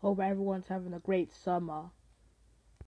Hope everyone's having a great summer.